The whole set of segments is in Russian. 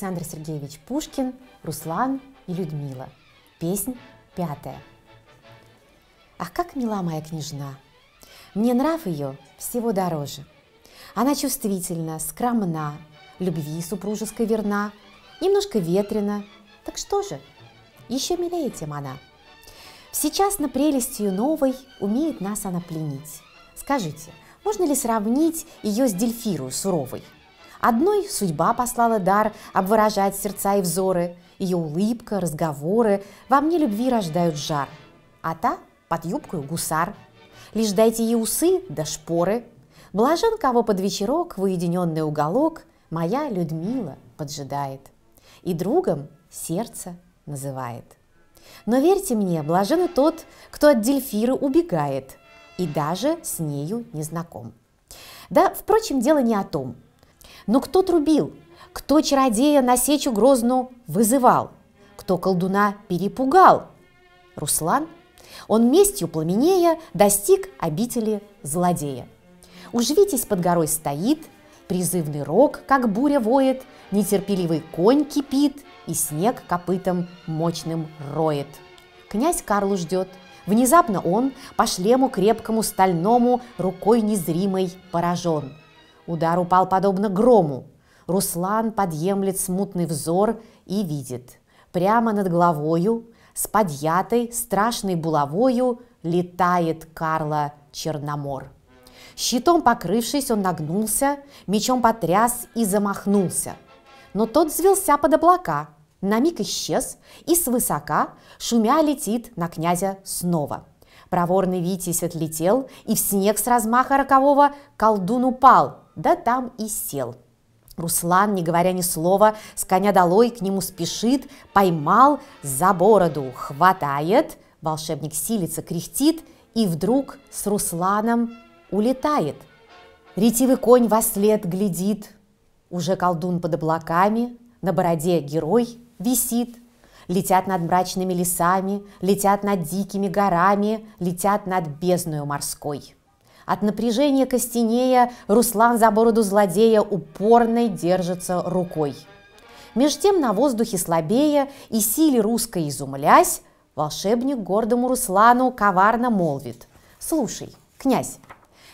Александр Сергеевич Пушкин, Руслан и Людмила. Песнь пятая. Ах, как мила моя княжна! Мне нрав ее всего дороже. Она чувствительна, скромна, любви супружеской верна, немножко ветрена. Так что же, еще милее, тем она. Сейчас на прелестью новой умеет нас она пленить. Скажите, можно ли сравнить ее с Дельфиру суровой? Одной судьба послала дар обворожать сердца и взоры, ее улыбка, разговоры во мне любви рождают жар, а та под юбкой гусар. Лишь дайте ей усы да шпоры. Блажен, кого под вечерок в уединенный уголок моя Людмила поджидает и другом сердце называет. Но верьте мне, блажен и тот, кто от Дельфиры убегает и даже с нею не знаком. Да, впрочем, дело не о том. Но кто трубил? Кто чародея на сечу грозну вызывал? Кто колдуна перепугал? Руслан? Он местью пламенея достиг обители злодея. Уж Витязь под горой стоит, призывный рог, как буря воет, нетерпеливый конь кипит, и снег копытом мощным роет. Князь Карлу ждет. Внезапно он по шлему крепкому стальному рукой незримой поражен. Удар упал подобно грому. Руслан подъемлет смутный взор и видит. Прямо над головою, с подъятой страшной булавою, летает Карла Черномор. Щитом покрывшись, он нагнулся, мечом потряс и замахнулся. Но тот взвелся под облака, на миг исчез и свысока, шумя летит на князя снова. Проворный Витязь отлетел, и в снег с размаха рокового колдун упал, да там и сел. Руслан, не говоря ни слова, с коня долой к нему спешит, поймал за бороду, хватает, волшебник силится, кряхтит, и вдруг с Русланом улетает. Ретивый конь во след глядит, уже колдун под облаками, на бороде герой висит. Летят над мрачными лесами, летят над дикими горами, летят над бездною морской. От напряжения костенея Руслан за бороду злодея упорной держится рукой. Меж тем на воздухе слабея и силе русской изумлясь, волшебник гордому Руслану коварно молвит. «Слушай, князь,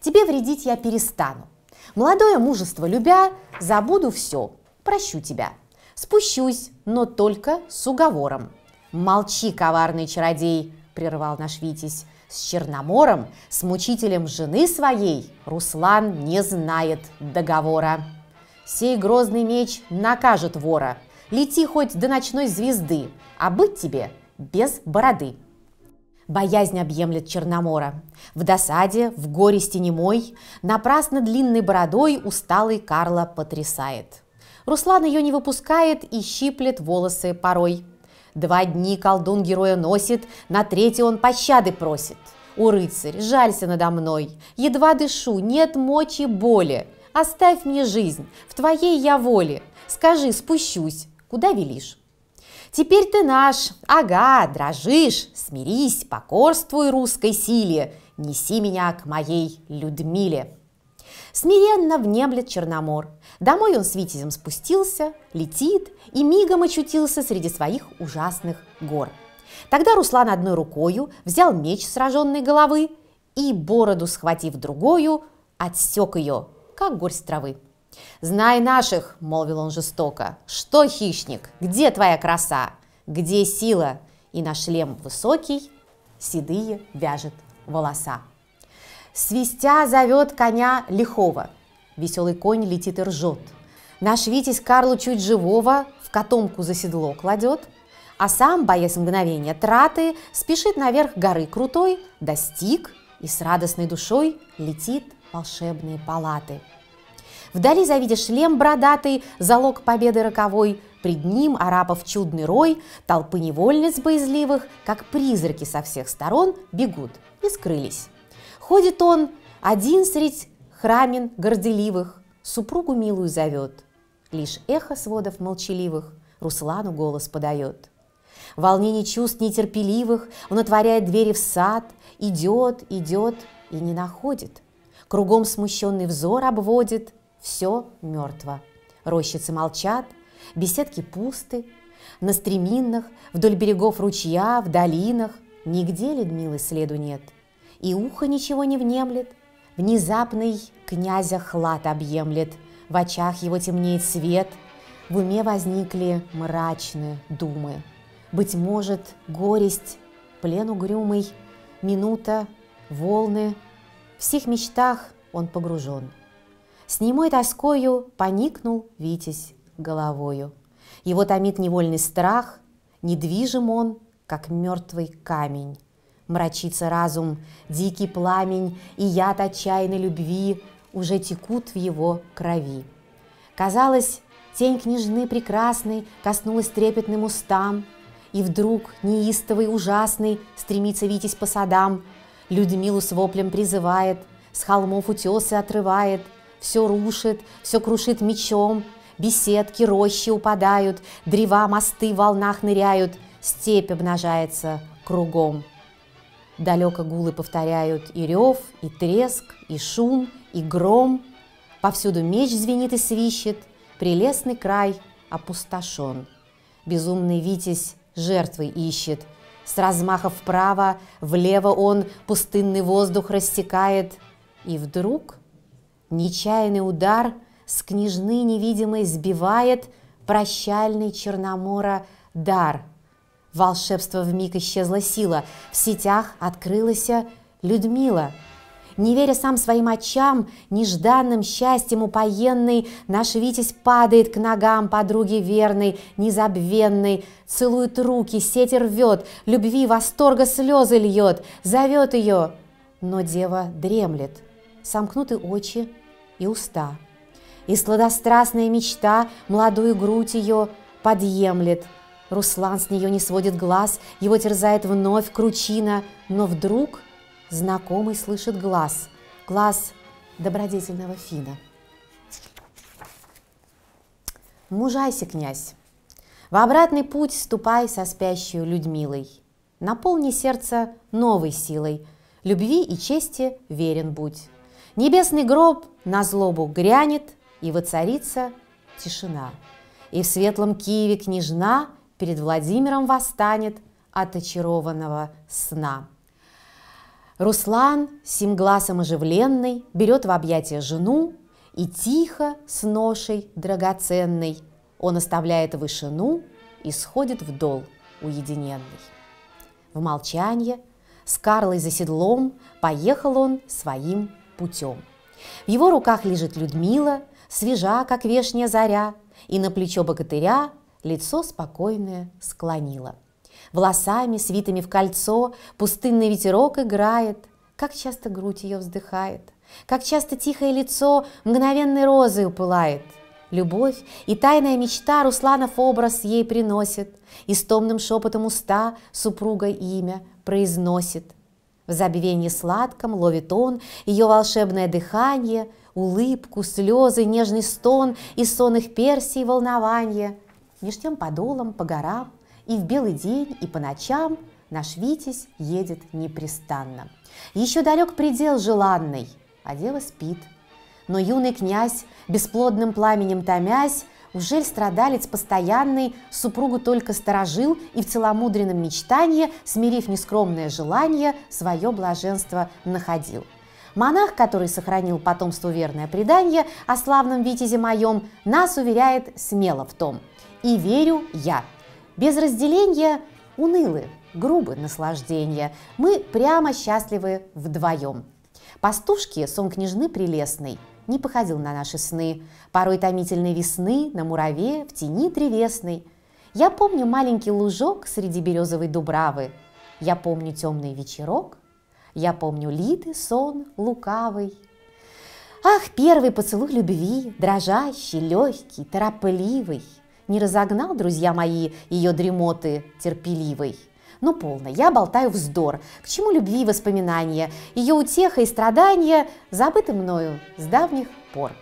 тебе вредить я перестану. Молодое мужество любя, забуду все, прощу тебя. Спущусь, но только с уговором. Молчи, коварный чародей, прервал наш Витязь. С Черномором, с мучителем жены своей, Руслан не знает договора. Сей грозный меч накажет вора. Лети хоть до ночной звезды, а быть тебе без бороды. Боязнь объемлет Черномора. В досаде, в горести немой, напрасно длинной бородой усталый Карла потрясает. Руслан ее не выпускает и щиплет волосы порой. Два дни колдун героя носит, на третий он пощады просит. «О, рыцарь, жалься надо мной, едва дышу, нет мочи боли. Оставь мне жизнь, в твоей я воле. Скажи, спущусь, куда велишь?» Теперь ты наш, ага, дрожишь, смирись, покорствуй русской силе, неси меня к моей Людмиле. Смиренно внемлет Черномор. Домой он с Витязем спустился, летит и мигом очутился среди своих ужасных гор. Тогда Руслан одной рукою взял меч сраженной головы и, бороду схватив другую, отсек ее, как горсть травы. «Знай наших!» – молвил он жестоко. «Что, хищник, где твоя краса? Где сила?» И на шлем высокий седые вяжет волоса. Свистя зовет коня лихого. Веселый конь летит и ржет. Наш Витязь Карлу чуть живого в котомку за седло кладет, а сам, боясь мгновения траты, спешит наверх горы крутой, достиг и с радостной душой летит волшебные палаты – Вдали, завидя шлем бородатый, залог победы роковой, Пред ним арапов чудный рой, толпы невольниц боязливых, Как призраки со всех сторон бегут и скрылись. Ходит он один средь храмин горделивых, Супругу милую зовет. Лишь эхо сводов молчаливых Руслану голос подает. В волнении чувств нетерпеливых Он отворяет двери в сад, Идет, идет и не находит. Кругом смущенный взор обводит, все мертво. Рощицы молчат, беседки пусты, на стреминах, вдоль берегов ручья, в долинах Нигде Людмилы следу нет, и ухо ничего не внемлет. Внезапный князя хлад объемлет, в очах его темнеет свет, в уме возникли мрачные думы. Быть может, горесть, плен угрюмый, минута, волны. В сих мечтах он погружен. С немой тоскою поникнул Витязь головою. Его томит невольный страх, недвижим он, как мертвый камень. Мрачится разум, дикий пламень и яд отчаянной любви уже текут в его крови. Казалось, тень княжны прекрасной коснулась трепетным устам, и вдруг, неистовый, ужасный, стремится Витязь по садам, Людмилу с воплем призывает, с холмов утесы отрывает, все рушит, все крушит мечом, беседки, рощи упадают, древа, мосты в волнах ныряют, степь обнажается кругом. Далеко гулы повторяют и рев, и треск, и шум, и гром. Повсюду меч звенит и свищет, прелестный край опустошен. Безумный Витязь жертвы ищет. С размаха вправо, влево он пустынный воздух рассекает. И вдруг нечаянный удар с княжны невидимой сбивает прощальный Черномора дар. Волшебство вмиг исчезла сила, в сетях открылась Людмила – не веря сам своим очам, нежданным счастьем упоенный, наш Витязь падает к ногам подруги верной, незабвенной, целует руки, сеть рвет, любви восторга слезы льет, зовет ее. Но дева дремлет, сомкнуты очи и уста. И сладострастная мечта молодую грудь ее подъемлет. Руслан с нее не сводит глаз, его терзает вновь кручина, но вдруг – знакомый слышит глаз, глаз добродетельного Фина. Мужайся, князь, в обратный путь ступай со спящей Людмилой. Наполни сердце новой силой, любви и чести верен будь. Небесный гроб на злобу грянет, и воцарится тишина. И в светлом Киеве княжна перед Владимиром восстанет от очарованного сна. Руслан, семгласом оживленный, берет в объятия жену и тихо, с ношей драгоценной, он оставляет вышину и сходит в дол уединенный. В молчании, с Карлой за седлом, поехал он своим путем. В его руках лежит Людмила, свежа, как вешняя заря, и на плечо богатыря лицо спокойное склонила – волосами, свитыми в кольцо, пустынный ветерок играет, как часто грудь ее вздыхает, как часто тихое лицо мгновенной розой упылает. Любовь и тайная мечта Русланов образ ей приносит, и с томным шепотом уста супруга имя произносит. В забвении сладком ловит он ее волшебное дыхание, улыбку, слезы, нежный стон и сон их персий волнование. Меж тем подолом по горам и в белый день, и по ночам наш Витязь едет непрестанно. Еще далек предел желанный, а дева спит. Но юный князь, бесплодным пламенем томясь, Ужель страдалец постоянный супругу только сторожил и в целомудренном мечтании, смирив нескромное желание, свое блаженство находил. Монах, который сохранил потомству верное предание о славном витязе моем, нас уверяет смело в том. И верю я, без разделения унылы, грубы наслаждения. Мы прямо счастливы вдвоем. Пастушки сон княжны прелестный не походил на наши сны, порой томительной весны на мураве в тени древесной. Я помню маленький лужок среди березовой дубравы, я помню темный вечерок, я помню литы сон лукавый. Ах, первый поцелуй любви, дрожащий, легкий, торопливый – не разогнал, друзья мои, ее дремоты терпеливой. Ну, полно, я болтаю вздор. К чему любви и воспоминания? Ее утеха и страдания забыты мною с давних пор.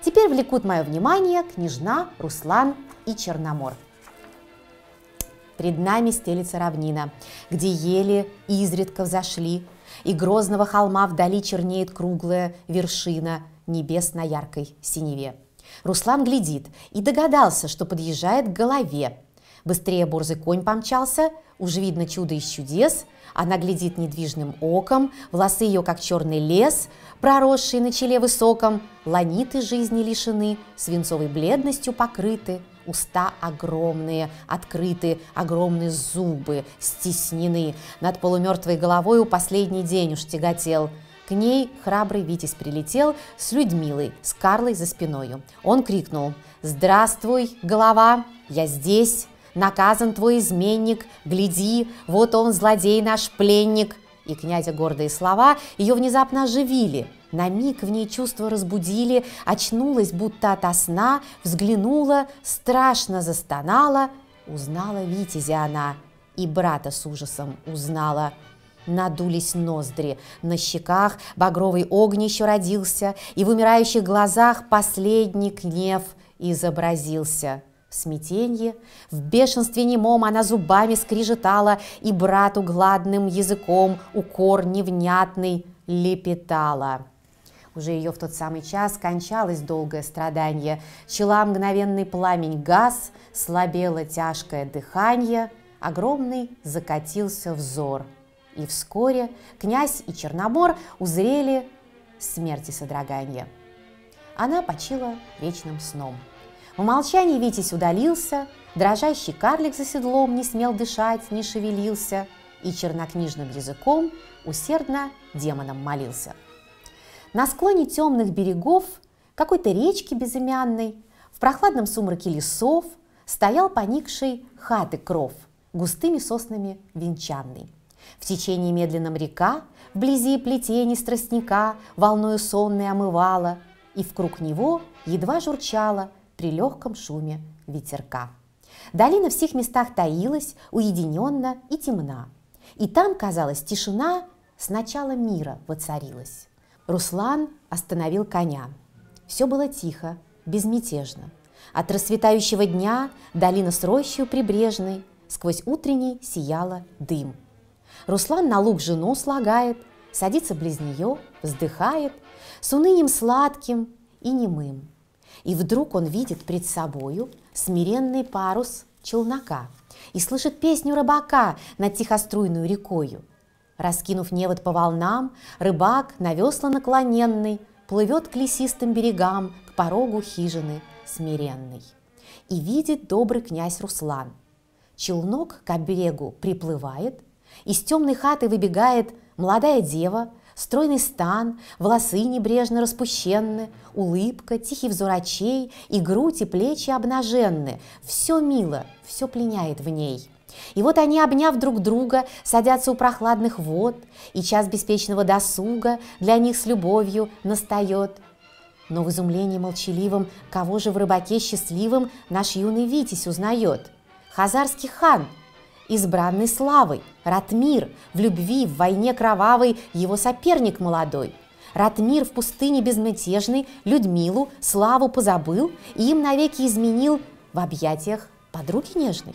Теперь влекут мое внимание княжна, Руслан и Черномор. Пред нами стелится равнина, где ели изредка взошли, и грозного холма вдали чернеет круглая вершина небес на яркой синеве. Руслан глядит и догадался, что подъезжает к голове. Быстрее борзый конь помчался, уж видно чудо из чудес. Она глядит недвижным оком, волосы ее, как черный лес, проросший на челе высоком, ланиты жизни лишены, свинцовой бледностью покрыты, уста огромные, открыты, огромные зубы стеснены. Над полумертвой головой у последний день уж тяготел – к ней храбрый Витязь прилетел с Людмилой, с Карлой за спиною. Он крикнул «Здравствуй, голова, я здесь, наказан твой изменник, гляди, вот он, злодей наш пленник». И князя гордые слова ее внезапно оживили. На миг в ней чувства разбудили, очнулась будто ото сна, взглянула, страшно застонала, узнала Витязя она и брата с ужасом узнала – Надулись ноздри, на щеках багровый огонь еще родился, и в умирающих глазах последний гнев изобразился. В смятенье, в бешенстве немом она зубами скрижетала и брату гладным языком укор невнятный лепетала. Уже ее в тот самый час кончалось долгое страдание, чела мгновенный пламень газ, слабело тяжкое дыхание, огромный закатился взор – и вскоре князь и Черномор узрели смерти содрогания. Она почила вечным сном. В молчании Витязь удалился, дрожащий карлик за седлом не смел дышать, не шевелился, и чернокнижным языком усердно демонам молился. На склоне темных берегов какой-то речки безымянной, в прохладном сумраке лесов стоял поникший хаты кров, густыми соснами венчанный – в течении медленном река, вблизи плетени страстника, волною сонной омывала, и вкруг него едва журчала при легком шуме ветерка. Долина в всех местах таилась, уединенно и темна. И там, казалось, тишина с начала мира воцарилась. Руслан остановил коня. Все было тихо, безмятежно. От расцветающего дня долина с рощью прибрежной сквозь утренний сияла дым – Руслан на луг жену слагает, садится близ нее, вздыхает, с унынием сладким и немым. И вдруг он видит пред собою смиренный парус челнока и слышит песню рыбака над тихоструйную рекою. Раскинув невод по волнам, рыбак на весла наклоненный плывет к лесистым берегам, к порогу хижины смиренной. И видит добрый князь Руслан. Челнок к берегу приплывает – из темной хаты выбегает молодая дева, стройный стан, волосы небрежно распущенны, улыбка, тихий взор очей, и грудь, и плечи обнаженны. Все мило, все пленяет в ней. И вот они, обняв друг друга, садятся у прохладных вод, и час беспечного досуга для них с любовью настает. Но в изумлении молчаливом, кого же в рыбаке счастливым наш юный Витязь узнает? Хазарский хан – избранный славой, Ратмир, в любви, в войне кровавой, его соперник молодой. Ратмир в пустыне безмятежный Людмилу, славу позабыл и им навеки изменил в объятиях подруги нежной.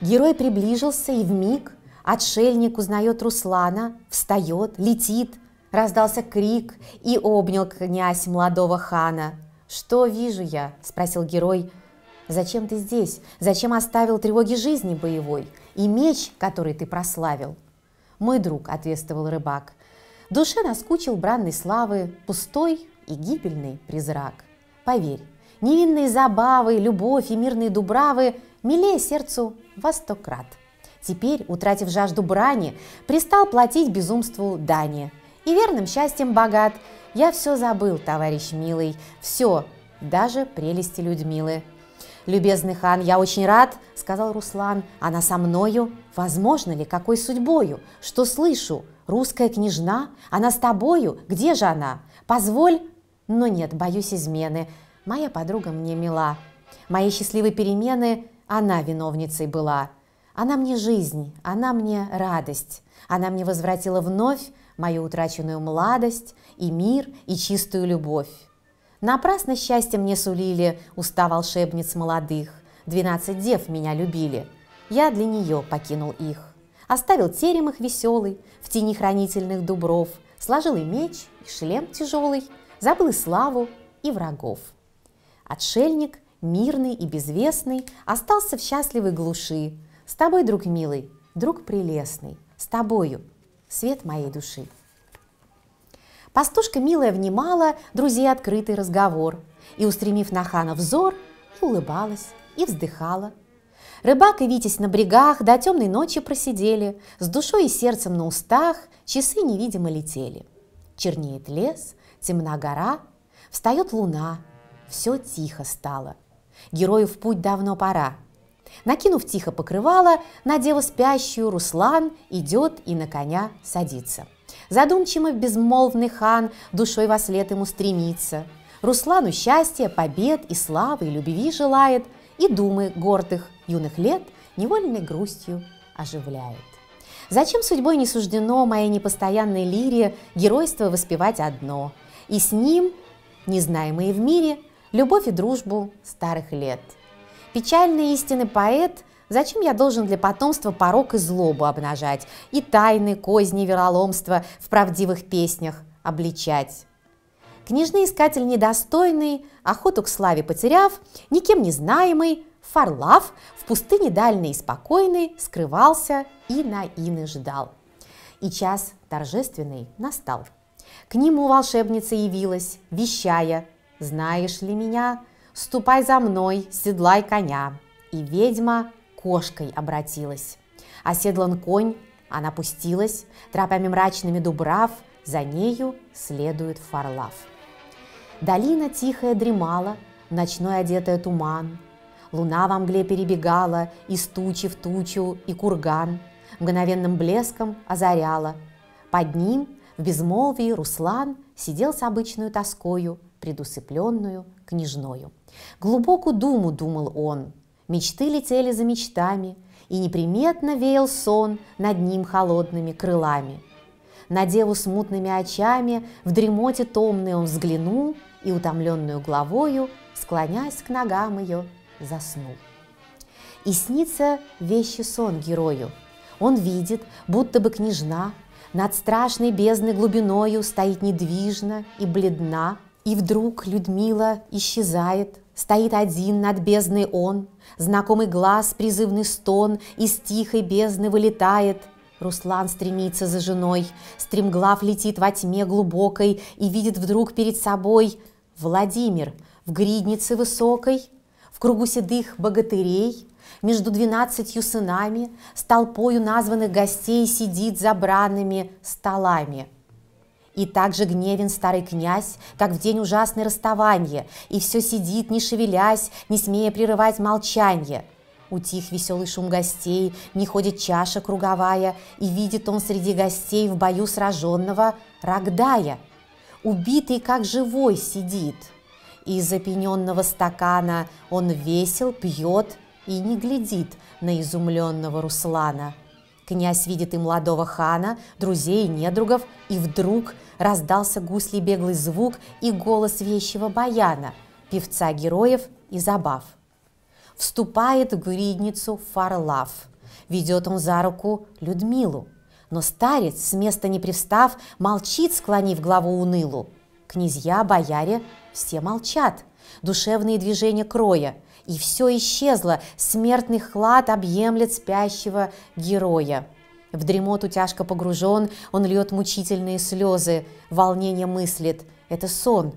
Герой приближился и в миг отшельник узнает Руслана, встает, летит, раздался крик и обнял князь молодого хана. «Что вижу я?» – спросил герой – Зачем ты здесь? Зачем оставил тревоги жизни боевой и меч, который ты прославил? Мой друг, ответствовал рыбак, душе наскучил бранной славы пустой и гибельный призрак. Поверь, невинные забавы, любовь и мирные дубравы милее сердцу во сто крат. Теперь, утратив жажду брани, пристал платить безумству дани. И верным счастьем богат. Я все забыл, товарищ милый, все, даже прелести Людмилы. «Любезный хан, я очень рад», — сказал Руслан. «Она со мною? Возможно ли, какой судьбою? Что слышу? Русская княжна? Она с тобою? Где же она? Позволь...» «Но нет, боюсь измены. Моя подруга мне мила. Моей счастливой перемены она виновницей была. Она мне жизнь, она мне радость. Она мне возвратила вновь мою утраченную младость и мир, и чистую любовь. Напрасно счастье мне сулили уста волшебниц молодых. Двенадцать дев меня любили. Я для нее покинул их. Оставил терем их веселый в тени хранительных дубров, Сложил и меч, и шлем тяжелый, Забыл и славу, и врагов. Отшельник, мирный и безвестный, остался в счастливой глуши. С тобой, друг милый, друг прелестный, с тобою, свет моей души. Пастушка милая внимала друзей открытый разговор и, устремив на хана взор, и улыбалась, и вздыхала. Рыбак и Витязь на брегах до темной ночи просидели, с душой и сердцем на устах часы невидимо летели. Чернеет лес, темна гора, встает луна, все тихо стало. Герою в путь давно пора. Накинув тихо покрывало, на деву спящую Руслан идет и на коня садится. Задумчиво безмолвный хан душой во след ему стремится. Руслану счастья, побед и славы, и любви желает, и думы гордых юных лет невольной грустью оживляет. Зачем судьбой не суждено моей непостоянной лире геройство воспевать одно, и с ним, незнаемые в мире, любовь и дружбу старых лет. Печальный истинный поэт, зачем я должен для потомства порок и злобу обнажать, и тайны, козни, вероломства в правдивых песнях обличать? Книжный искатель недостойный, охоту к славе потеряв, никем не знаемый, Фарлав в пустыне дальней и спокойной скрывался и на ины ждал. И час торжественный настал. К нему волшебница явилась, вещая, «Знаешь ли меня? Ступай за мной, седлай коня». И ведьма кошкой обратилась. Оседлан конь, она пустилась, тропами мрачными дубрав, за нею следует Фарлав. Долина тихая дремала, ночной одетая туман, Луна во мгле перебегала из тучи в тучу и курган, Мгновенным блеском озаряла. Под ним в безмолвии Руслан сидел с обычную тоскою, предусыпленную княжною. Глубокую думу думал он, мечты летели за мечтами, и неприметно веял сон над ним холодными крылами. На деву смутными очами в дремоте томной он взглянул и, утомленную главою, склоняясь к ногам ее, заснул. И снится вещи сон герою. Он видит, будто бы княжна над страшной бездной глубиною стоит недвижно и бледна, и вдруг Людмила исчезает, стоит один над бездной он, знакомый глаз, призывный стон из тихой бездны вылетает – Руслан стремится за женой, стремглав летит во тьме глубокой и видит вдруг перед собой Владимир в гриднице высокой, в кругу седых богатырей, между двенадцатью сынами, с толпою названных гостей сидит за бранными столами. И также гневен старый князь, как в день ужасной расставания, и все сидит, не шевелясь, не смея прерывать молчание. Утих веселый шум гостей, не ходит чаша круговая, и видит он среди гостей в бою сраженного Рогдая. Убитый, как живой, сидит – из опененного стакана он весел, пьет и не глядит на изумленного Руслана. Князь видит и молодого хана, друзей и недругов, и вдруг раздался гуслей беглый звук и голос вещего баяна, певца героев и забав. Вступает в гридницу Фарлав. Ведет он за руку Людмилу. Но старец, с места не привстав, молчит, склонив главу унылу. Князья, бояре все молчат, душевные движения кроя, и все исчезло, смертный хлад объемлет спящего героя. В дремоту тяжко погружен, он льет мучительные слезы, волнение мыслит. Это сон,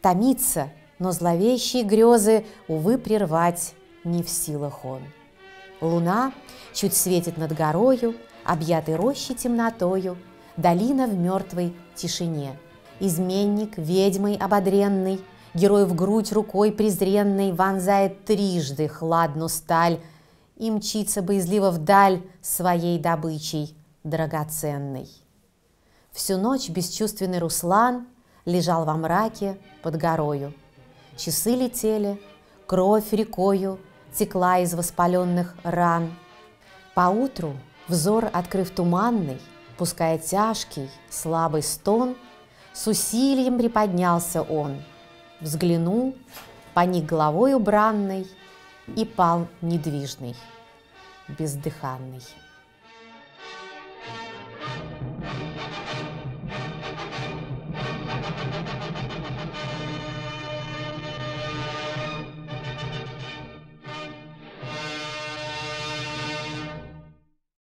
томится, но зловещие грезы, увы, прервать не в силах он. Луна чуть светит над горою, объятый рощей темнотою, долина в мертвой тишине – изменник, ведьмой ободренный, Герой в грудь рукой презренной вонзает трижды хладну сталь И мчится боязливо вдаль своей добычей драгоценной. Всю ночь бесчувственный Руслан лежал во мраке под горою. Часы летели, кровь рекою текла из воспаленных ран. Поутру, взор открыв туманный, пуская тяжкий, слабый стон – с усилием приподнялся он, взглянул, поник головой убранной и пал недвижный, бездыханный.